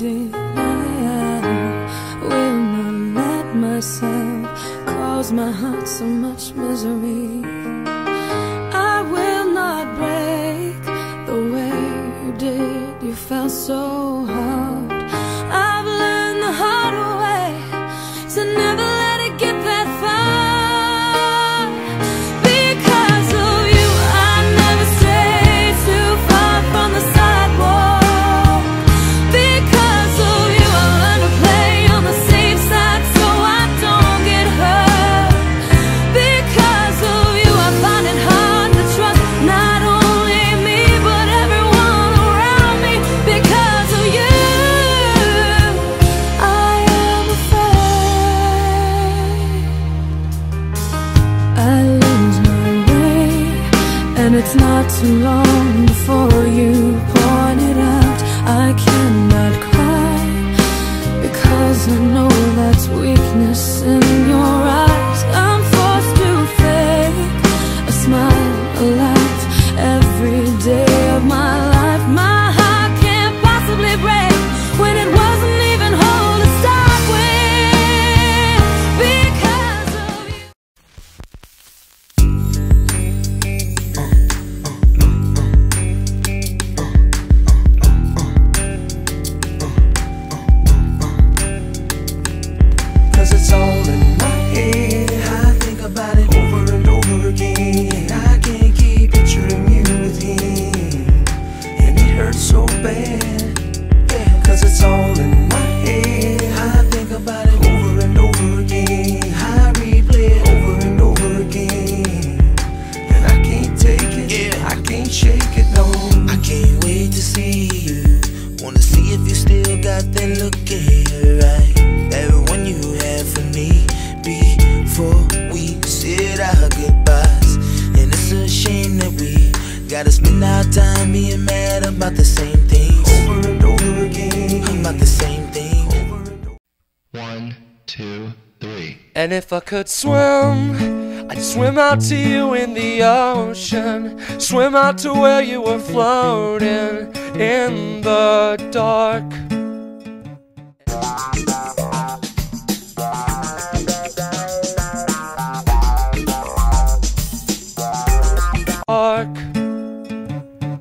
you. I will not let myself cause my heart so much misery. I will not break the way you did. You felt so it's not too long before you point it out. I cannot cry because I know that's weakness in your eyes. I'm forced to fake a smile, a laugh two, three. And if I could swim, I'd swim out to you in the ocean. Swim out to where you were floating in the dark.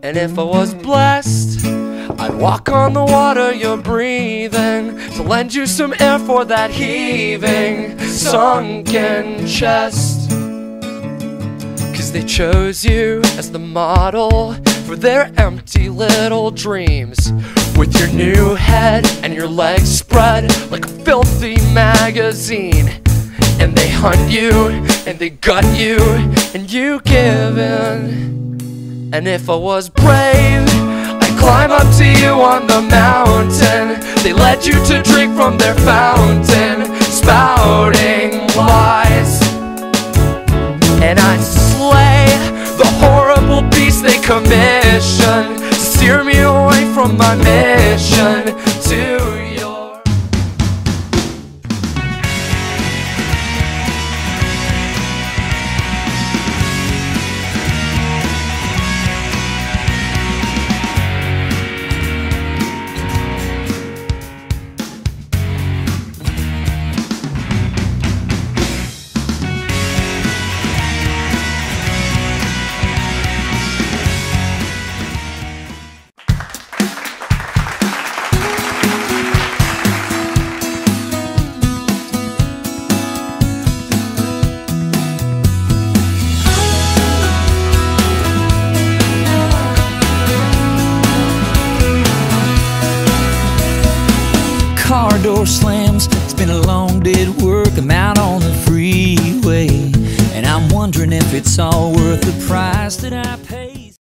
And if I was blessed, Walk on the water you're breathing to lend you some air for that heaving, sunken chest. Cause they chose you as the model for their empty little dreams. With your new head and your legs spread like a filthy magazine. And they hunt you and they gut you and you give in. And if I was brave, climb up to you on the mountain. They led you to drink from their fountain, spouting lies. And I'd slay the horrible beast they commission to steer me away from my mission car door slams. It's been a long day at work. I'm out on the freeway. And I'm wondering if it's all worth the price that I